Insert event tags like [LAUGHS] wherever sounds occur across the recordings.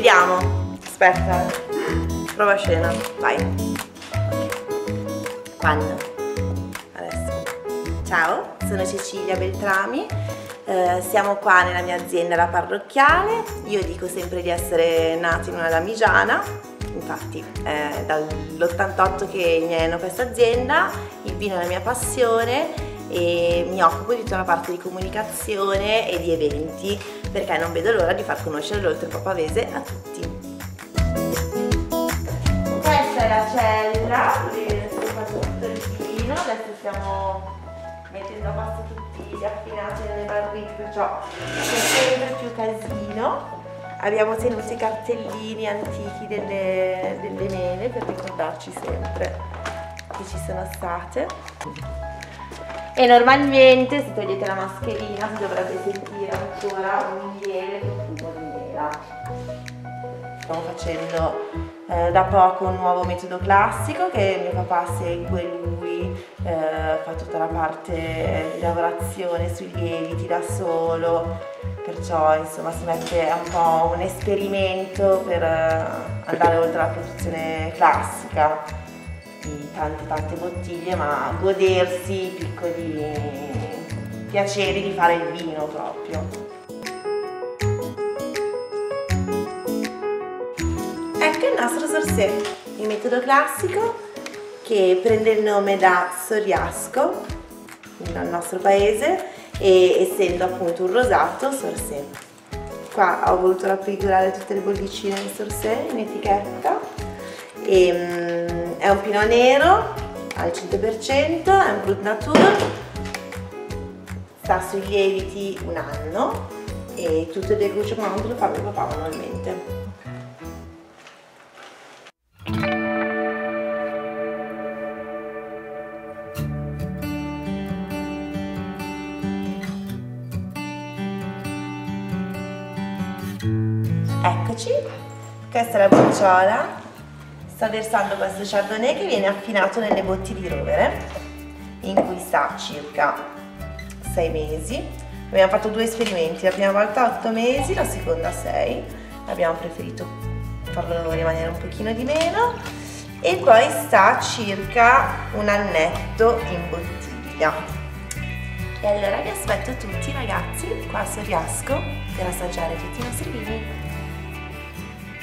Vediamo. Aspetta. Prova scena. Vai. Quando? Adesso. Ciao, sono Cecilia Beltrami. Eh, siamo qua nella mia azienda La Parrocchiale. Io dico sempre di essere nata in una damigiana. Infatti è dall'88 che mi questa azienda, il vino è la mia passione e mi occupo di tutta la parte di comunicazione e di eventi perché non vedo l'ora di far conoscere l'Oltre Papavese a tutti. Questa è la cella dove si fa tutto il vino, adesso stiamo mettendo a posto tutti gli affinati nelle barrique, perciò c'è sempre più casino. Abbiamo tenuto i cartellini antichi delle, delle mele per ricordarci sempre che ci sono state e normalmente se togliete la mascherina si dovrebbe sentire ancora un miele di mela. Stiamo facendo eh, da poco un nuovo metodo classico che mio papà segue lui, eh, fa tutta la parte di lavorazione sui lieviti da solo, perciò insomma si mette un po' un esperimento per eh, andare oltre la produzione classica tante tante bottiglie ma godersi i piccoli piaceri di fare il vino proprio. Ecco il nostro sorsè, il metodo classico che prende il nome da Soriasco, dal nostro paese, e essendo appunto un rosato, sorsè. Qua ho voluto raffigurare tutte le bollicine di sorsè in etichetta e, um, è un pino nero al 100%, è un Brut Nature, sta sui lieviti un anno e tutto il deglucciamento lo fa papà manualmente. Eccoci, questa è la bocciola sta versando questo chardonnay che viene affinato nelle botti di rovere in cui sta circa 6 mesi. Abbiamo fatto due esperimenti la prima volta 8 mesi la seconda 6 abbiamo preferito farlo rimanere un pochino di meno. E poi sta circa un annetto in bottiglia. E allora vi aspetto tutti ragazzi qua a Soriasco per assaggiare tutti i nostri vini.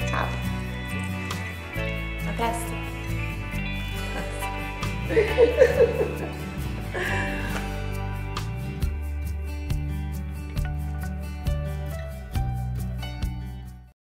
Ciao Yes. [LAUGHS]